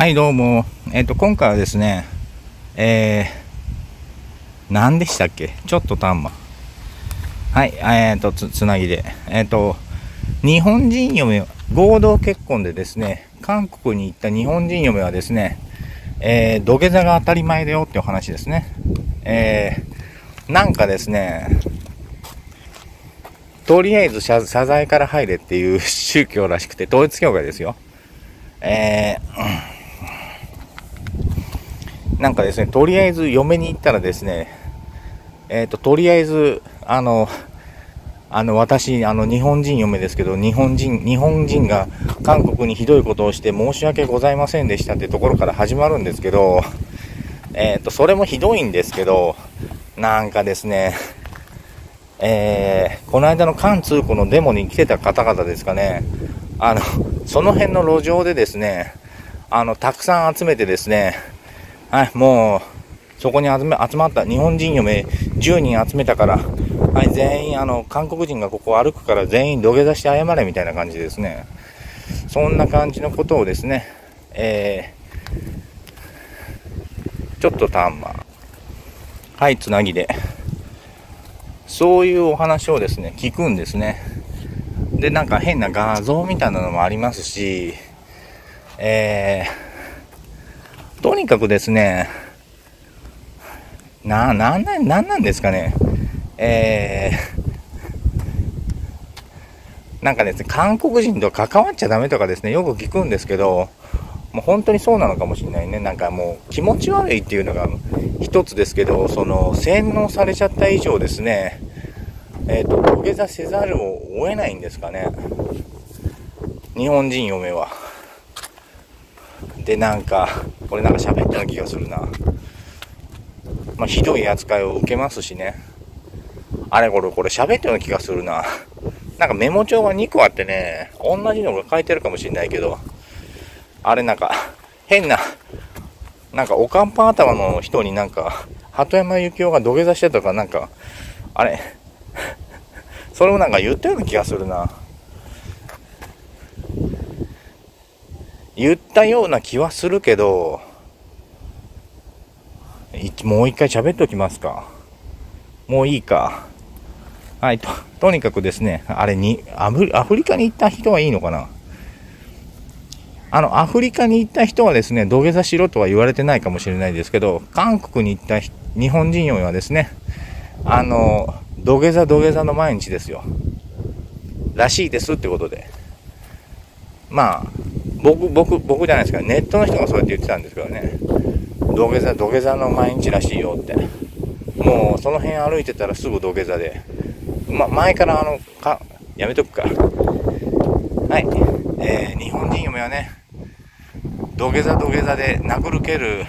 はい、どうも。えっ、と、今回はですね、えー、何でしたっけ？ちょっとタンマ。はい、えっ、と、つ、つなぎで。えっ、と、日本人嫁、合同結婚でですね、韓国に行った日本人嫁はですね、えー、土下座が当たり前だよっていう話ですね。えー、なんかですね、とりあえず謝謝罪から入れっていう宗教らしくて、統一教会ですよ。えー、なんかですね、とりあえず嫁に行ったらですね、えっ、と、とりあえず、あの、あの、私、あの、日本人嫁ですけど、日本人、日本人が韓国にひどいことをして申し訳ございませんでしたってところから始まるんですけど、えっ、と、それもひどいんですけど、なんかですね、えー、この間の韓通庫のデモに来てた方々ですかね、あの、その辺の路上でですね、あの、たくさん集めてですね、はい、もう、そこに集め集まった日本人嫁10人集めたから、はい、全員、あの、韓国人がここ歩くから全員土下座して謝れみたいな感じですね。そんな感じのことをですね、えー、ちょっとタンマはい、つなぎで。そういうお話をですね、聞くんですね。で、なんか変な画像みたいなのもありますし、えー、とにかくですね、な、なんなん、なんなんですかね。えー、なんかですね、韓国人と関わっちゃダメとかですね、よく聞くんですけど、もう本当にそうなのかもしれないね。なんかもう気持ち悪いっていうのが一つですけど、その洗脳されちゃった以上ですね、えっ、ー、と、土下座せざるを得ないんですかね。日本人嫁は。で、なんか、これなんか喋ったような気がするな。まあ、ひどい扱いを受けますしね。あれこれ、これ喋ったような気がするな。なんかメモ帳が2個あってね、同じのが書いてるかもしれないけど、あれなんか、変な、なんかおかんぱ頭の人になんか、鳩山幸夫が土下座してとかなんか、あれ、それもなんか言ったような気がするな。言ったような気はするけど、もう一回喋っておきますか。もういいか。はい、と、とにかくですね、あれに、アフリカに行った人はいいのかなあの、アフリカに行った人はですね、土下座しろとは言われてないかもしれないですけど、韓国に行った日本人よりはですね、あの、土下座土下座の毎日ですよ。らしいですってことで。まあ、僕、僕、僕じゃないですか、ネットの人がそうやって言ってたんですけどね、土下座、土下座の毎日らしいよって。もう、その辺歩いてたらすぐ土下座で。ま、前からあの、か、やめとくか。はい。えー、日本人嫁はね、土下座土下座で殴る蹴る、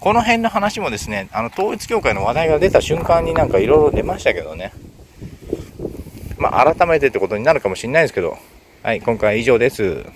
この辺の話もですね、あの、統一教会の話題が出た瞬間になんかいろいろ出ましたけどね。まあ、改めてってことになるかもしれないですけど、はい、今回は以上です。